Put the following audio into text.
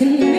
Can